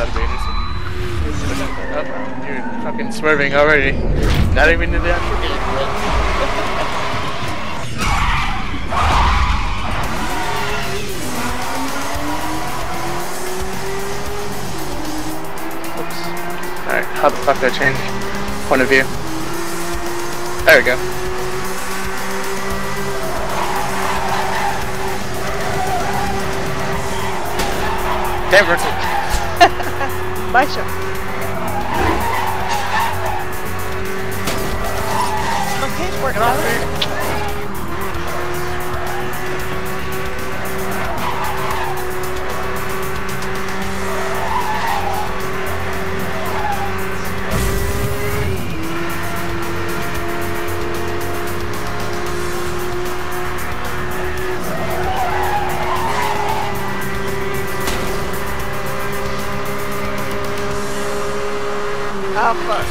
that'd be. Oh, you're fucking swerving already. Not even in the actual game. Oops. Alright, how the fuck do I change point of view? There we go. Damn, Bertie. My it's working out. Oh fuck.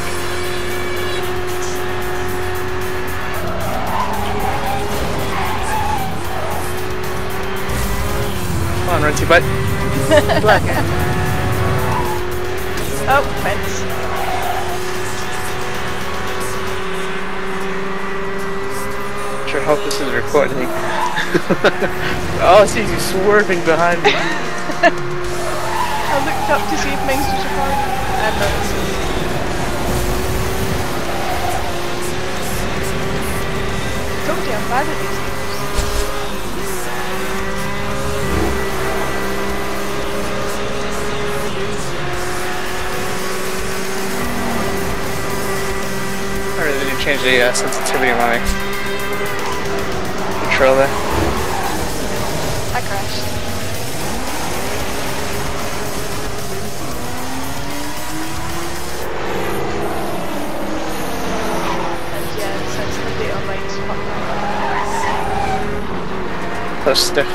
Come on, Runty butt. Look. oh, fence. Sure hope this is recording. oh, I see you swerving behind me. I looked up to see if Mings was recording. I'm not. Told you. I really need to change the uh, sensitivity of my controller. So stiff.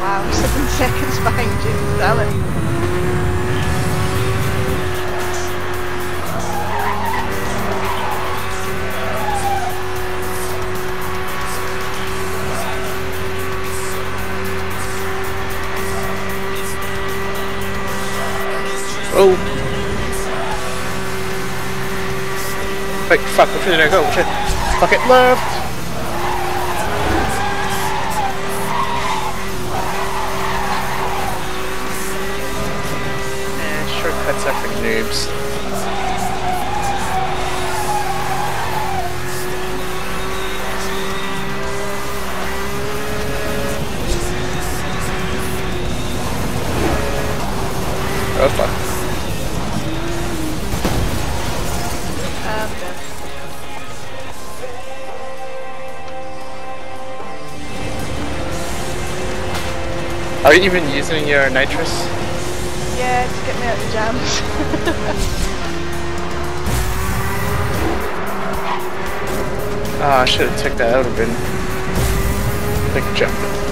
Wow, seven seconds behind you, damn Wait, fuck, which way did I go? Fuck it, left! Shortcuts are for noobs. Oh fuck. Are you even using your nitrous? Yeah, to get me out of the jams. Ah, I should have took that. Would have been big jump.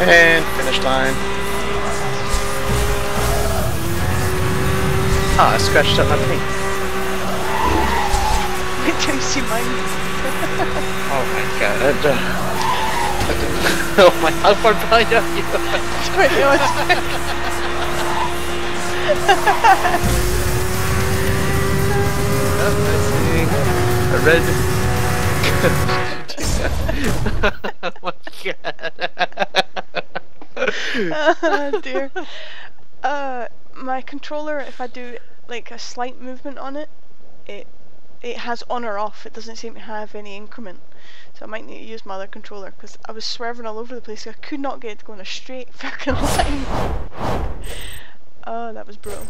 And finish line. Ah, I scratched up my paint. Wait till you see mine. Oh my god. oh my, how far behind are you? Twenty one A red. oh my god. Oh dear. Uh, my controller, if I do like a slight movement on it, it it has on or off. It doesn't seem to have any increment. So I might need to use my other controller because I was swerving all over the place. I could not get it to go in a straight fucking line. oh, that was brutal.